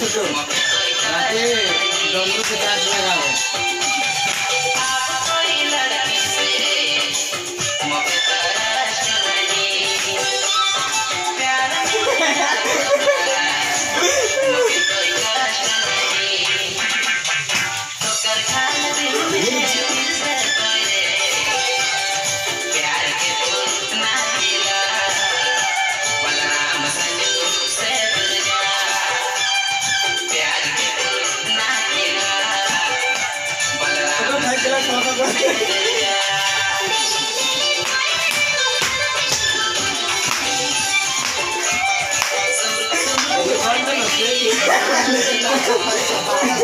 छोटो राते डमरू के चार्ज लगा है I'm